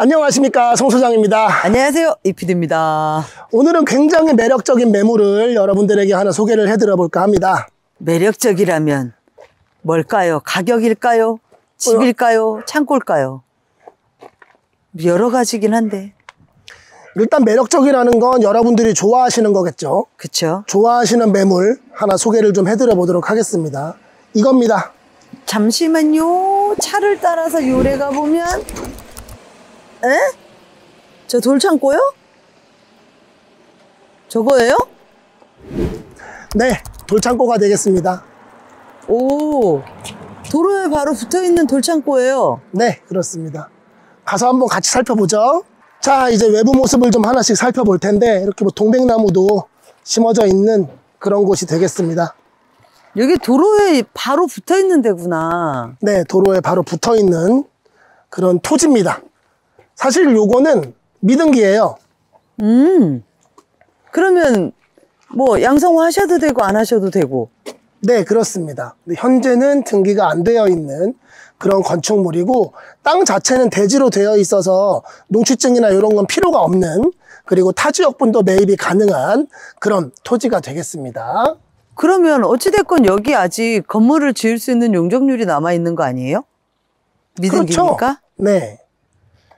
안녕하십니까 송 소장입니다. 안녕하세요 이피디입니다. 오늘은 굉장히 매력적인 매물을 여러분들에게 하나 소개를 해드려 볼까 합니다. 매력적이라면 뭘까요? 가격일까요? 집일까요? 창고일까요? 여러 가지긴 한데 일단 매력적이라는 건 여러분들이 좋아하시는 거겠죠. 그쵸? 좋아하시는 매물 하나 소개를 좀 해드려 보도록 하겠습니다. 이겁니다. 잠시만요. 차를 따라서 요래 가보면 에? 저 돌창고요? 저거예요? 네, 돌창고가 되겠습니다. 오 도로에 바로 붙어있는 돌창고예요. 네, 그렇습니다. 가서 한번 같이 살펴보죠. 자, 이제 외부 모습을 좀 하나씩 살펴볼 텐데 이렇게 뭐 동백나무도 심어져 있는 그런 곳이 되겠습니다. 여기 도로에 바로 붙어 있는 데구나. 네, 도로에 바로 붙어 있는 그런 토지입니다. 사실 요거는 미등기예요. 음. 그러면 뭐 양성화 하셔도 되고 안 하셔도 되고. 네, 그렇습니다. 현재는 등기가 안 되어 있는 그런 건축물이고 땅 자체는 대지로 되어 있어서 농취증이나 이런 건 필요가 없는 그리고 타 지역분도 매입이 가능한 그런 토지가 되겠습니다. 그러면 어찌됐건 여기 아직 건물을 지을 수 있는 용적률이 남아있는 거 아니에요? 미등기니까? 네.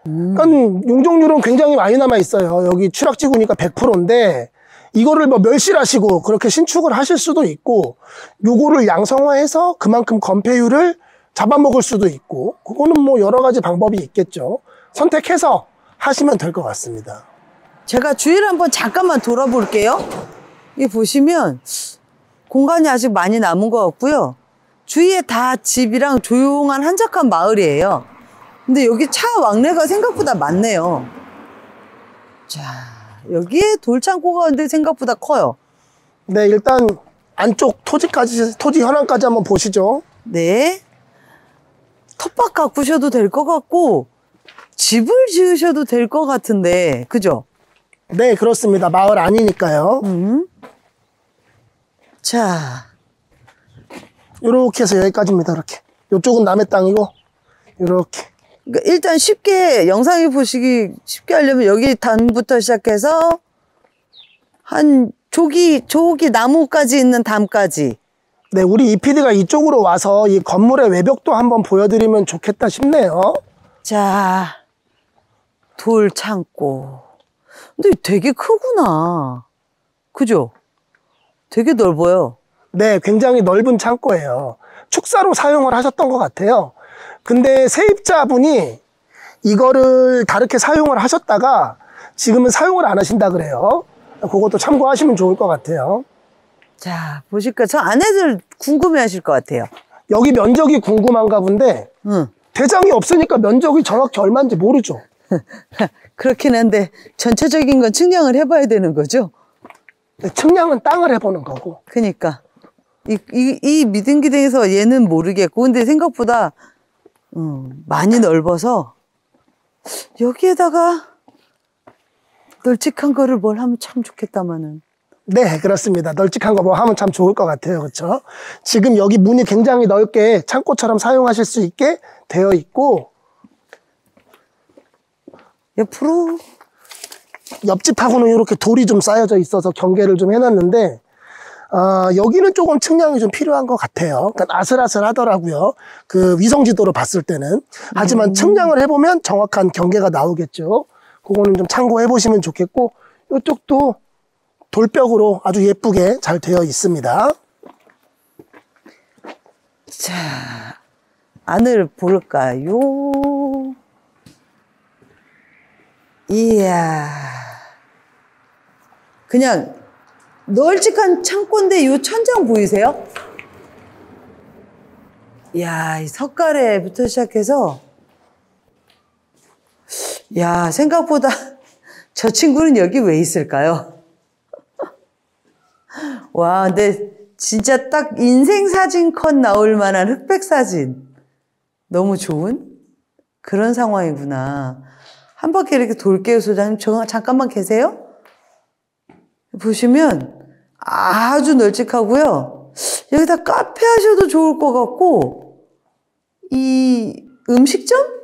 그러니까 용적률은 굉장히 많이 남아 있어요. 여기 추락지구니까 100%인데 이거를 뭐 멸실하시고 그렇게 신축을 하실 수도 있고 요거를 양성화해서 그만큼 건폐율을 잡아먹을 수도 있고 그거는 뭐 여러 가지 방법이 있겠죠. 선택해서 하시면 될 것 같습니다. 제가 주위를 한번 잠깐만 돌아볼게요. 이 보시면 공간이 아직 많이 남은 것 같고요. 주위에 다 집이랑 조용한 한적한 마을이에요. 근데 여기 차 왕래가 생각보다 많네요. 자, 여기에 돌창고가 근데 생각보다 커요. 네, 일단 안쪽 토지까지 토지 현황까지 한번 보시죠. 네. 텃밭 가꾸셔도 될 것 같고, 집을 지으셔도 될 것 같은데, 그죠? 네, 그렇습니다. 마을 아니니까요. 음. 자, 이렇게 해서 여기까지입니다. 이렇게. 이쪽은 남의 땅이고 이렇게. 그러니까 일단 쉽게 영상이 보시기 쉽게 하려면 여기 담부터 시작해서 한 조기 조기 나무까지 있는 담까지 네, 우리 이 PD가 이쪽으로 와서 이 건물의 외벽도 한번 보여드리면 좋겠다 싶네요. 자 돌 창고 근데 되게 크구나 그죠 되게 넓어요 네, 굉장히 넓은 창고예요. 축사로 사용을 하셨던 것 같아요. 근데 세입자분이 이거를 다르게 사용을 하셨다가 지금은 사용을 안 하신다 그래요. 그것도 참고하시면 좋을 것 같아요. 자 보실까 저 아내들 궁금해 하실 것 같아요 여기 면적이 궁금한가 본데 응 대장이 없으니까 면적이 정확히 얼마인지 모르죠. 그렇긴 한데 전체적인 건 측량을 해봐야 되는 거죠 네, 측량은 땅을 해보는 거고. 그니까 이, 이, 이 미등기대에서 얘는 모르겠고 근데 생각보다 음, 많이 넓어서 여기에다가 널찍한 거를 뭘 하면 참 좋겠다마는 네, 그렇습니다. 널찍한 거 뭐 하면 참 좋을 것 같아요. 그렇죠? 지금 여기 문이 굉장히 넓게 창고처럼 사용하실 수 있게 되어 있고 옆으로 옆집하고는 이렇게 돌이 좀 쌓여져 있어서 경계를 좀 해놨는데 아, 여기는 조금 측량이 좀 필요한 것 같아요. 그러니까 아슬아슬 하더라고요. 그 위성 지도로 봤을 때는. 하지만 측량을 해보면 정확한 경계가 나오겠죠. 그거는 좀 참고해 보시면 좋겠고 이쪽도 돌벽으로 아주 예쁘게 잘 되어 있습니다. 자 안을 볼까요? 이야 그냥 널찍한 창고인데 이 천장 보이세요? 이야 이 석가래부터 시작해서. 야 생각보다 저 친구는 여기 왜 있을까요? 와 근데 진짜 딱 인생 사진 컷 나올 만한 흑백 사진. 너무 좋은? 그런 상황이구나. 한 바퀴 이렇게 돌게요 소장님. 저 잠깐만 계세요? 보시면 아주 널찍하고요 여기다 카페 하셔도 좋을 것 같고 이 음식점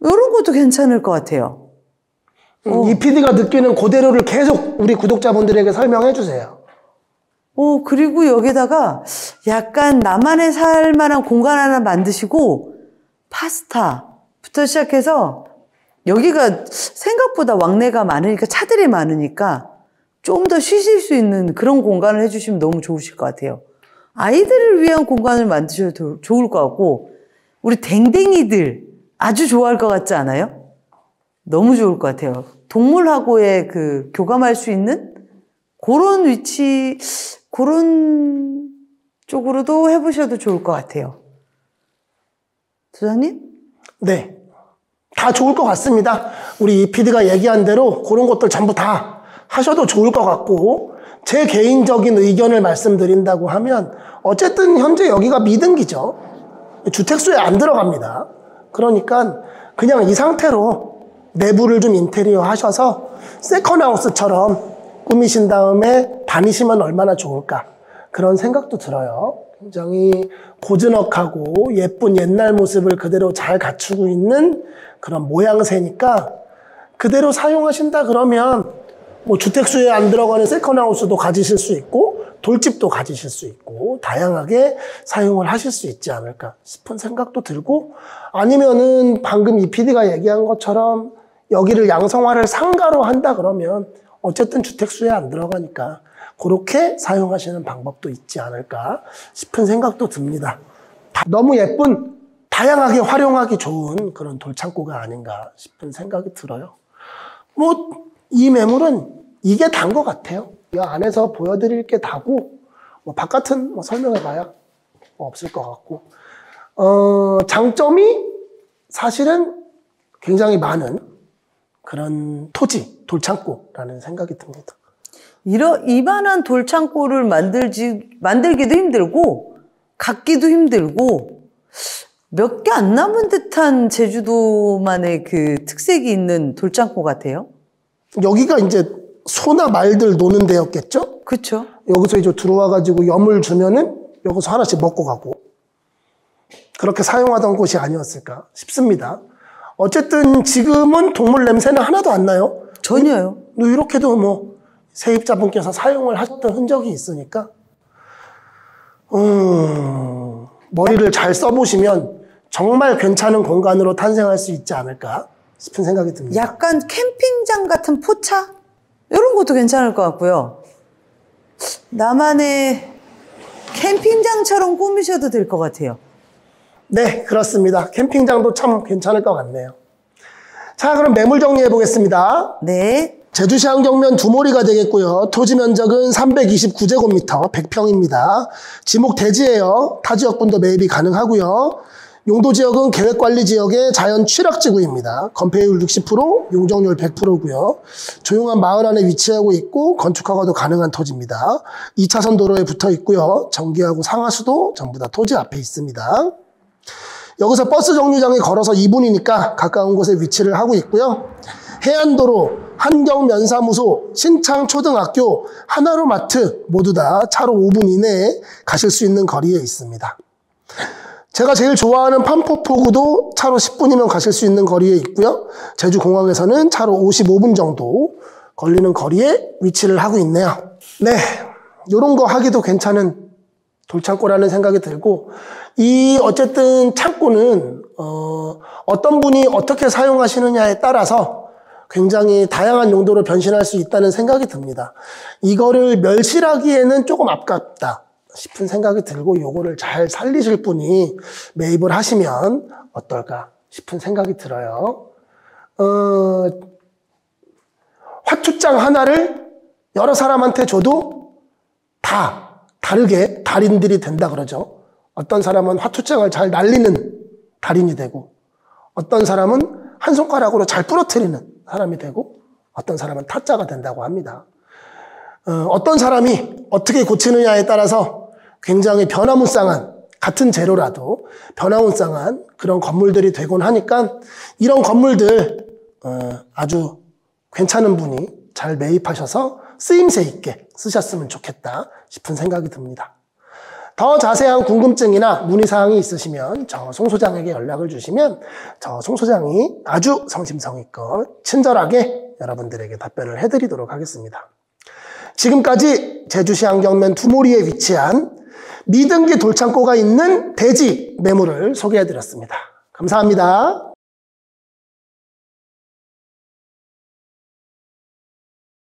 이런 것도 괜찮을 것 같아요. 음, 이 PD가 느끼는 그대로를 계속 우리 구독자분들에게 설명해 주세요. 어, 그리고 여기다가 약간 나만의 살 만한 공간 하나 만드시고 파스타부터 시작해서 여기가 생각보다 왕래가 많으니까 차들이 많으니까 좀 더 쉬실 수 있는 그런 공간을 해주시면 너무 좋으실 것 같아요. 아이들을 위한 공간을 만드셔도 좋을 것 같고 우리 댕댕이들 아주 좋아할 것 같지 않아요? 너무 좋을 것 같아요. 동물하고의 그 교감할 수 있는 그런 위치, 그런 쪽으로도 해보셔도 좋을 것 같아요. 소장님? 네. 다 좋을 것 같습니다. 우리 이 PD가 얘기한 대로 그런 것들 전부 다 하셔도 좋을 것 같고, 제 개인적인 의견을 말씀드린다고 하면, 어쨌든 현재 여기가 미등기죠. 주택수에 안 들어갑니다. 그러니까 그냥 이 상태로 내부를 좀 인테리어 하셔서 세컨하우스처럼 꾸미신 다음에 다니시면 얼마나 좋을까. 그런 생각도 들어요. 굉장히 고즈넉하고 예쁜 옛날 모습을 그대로 잘 갖추고 있는 그런 모양새니까 그대로 사용하신다 그러면 뭐 주택수에 안 들어가는 세컨하우스도 가지실 수 있고 돌집도 가지실 수 있고 다양하게 사용을 하실 수 있지 않을까 싶은 생각도 들고 아니면은 방금 이 PD가 얘기한 것처럼 여기를 양성화를 상가로 한다 그러면 어쨌든 주택수에 안 들어가니까 그렇게 사용하시는 방법도 있지 않을까 싶은 생각도 듭니다. 너무 예쁜 다양하게 활용하기 좋은 그런 돌창고가 아닌가 싶은 생각이 들어요. 뭐 이 매물은 이게 단 것 같아요. 이 안에서 보여드릴 게 다고 뭐 바깥은 뭐 설명해봐야 뭐 없을 것 같고 어, 장점이 사실은 굉장히 많은 그런 토지 돌창고라는 생각이 듭니다. 이러, 이만한 돌창고를 만들지, 만들기도 힘들고, 갖기도 힘들고, 몇 개 안 남은 듯한 제주도만의 그 특색이 있는 돌창고 같아요. 여기가 이제 소나 말들 노는 데였겠죠? 그쵸? 여기서 이제 들어와가지고 염을 주면은 여기서 하나씩 먹고 가고 그렇게 사용하던 곳이 아니었을까 싶습니다. 어쨌든 지금은 동물 냄새는 하나도 안 나요. 전혀요. 이렇게도 뭐 세입자분께서 사용을 하셨던 흔적이 있으니까 음, 머리를 잘 써보시면 정말 괜찮은 공간으로 탄생할 수 있지 않을까 싶은 생각이 듭니다. 약간 캠핑장 같은 포차? 이런 것도 괜찮을 것 같고요. 나만의 캠핑장처럼 꾸미셔도 될 것 같아요. 네, 그렇습니다. 캠핑장도 참 괜찮을 것 같네요. 자, 그럼 매물 정리해 보겠습니다. 네. 제주시 한경면 두모리가 되겠고요. 토지 면적은 329제곱미터 100평입니다. 지목 대지예요. 타 지역분도 매입이 가능하고요. 용도 지역은 계획관리 지역의 자연 취락 지구입니다. 건폐율 60%, 용적률 100%고요. 조용한 마을 안에 위치하고 있고 건축허가도 가능한 토지입니다. 2차선 도로에 붙어 있고요. 전기하고 상하수도 전부 다 토지 앞에 있습니다. 여기서 버스 정류장에 걸어서 2분이니까 가까운 곳에 위치를 하고 있고요. 해안도로, 한경면사무소, 신창초등학교, 하나로마트 모두 다 차로 5분 이내에 가실 수 있는 거리에 있습니다. 제가 제일 좋아하는 판포포구도 차로 10분이면 가실 수 있는 거리에 있고요. 제주공항에서는 차로 55분 정도 걸리는 거리에 위치를 하고 있네요. 네, 이런 거 하기도 괜찮은 돌창고라는 생각이 들고 이 어쨌든 창고는 어, 어떤 분이 어떻게 사용하시느냐에 따라서 굉장히 다양한 용도로 변신할 수 있다는 생각이 듭니다. 이거를 멸실하기에는 조금 아깝다 싶은 생각이 들고 요거를 잘 살리실 분이 매입을 하시면 어떨까 싶은 생각이 들어요. 어, 화투장 하나를 여러 사람한테 줘도 다 다르게 달인들이 된다 그러죠. 어떤 사람은 화투장을 잘 날리는 달인이 되고 어떤 사람은 한 손가락으로 잘 부러뜨리는 사람이 되고 어떤 사람은 타짜가 된다고 합니다. 어, 떤 사람이 어떻게 고치느냐에 따라서 굉장히 변화무쌍한 같은 재료라도 변화무쌍한 그런 건물들이 되곤 하니까 이런 건물들 어, 아주 괜찮은 분이 잘 매입하셔서 쓰임새 있게 쓰셨으면 좋겠다 싶은 생각이 듭니다. 더 자세한 궁금증이나 문의사항이 있으시면 저 송 소장에게 연락을 주시면 저 송 소장이 아주 성심성의껏 친절하게 여러분들에게 답변을 해드리도록 하겠습니다. 지금까지 제주시 안경면 두모리에 위치한 미등기 돌창고가 있는 대지 매물을 소개해드렸습니다. 감사합니다.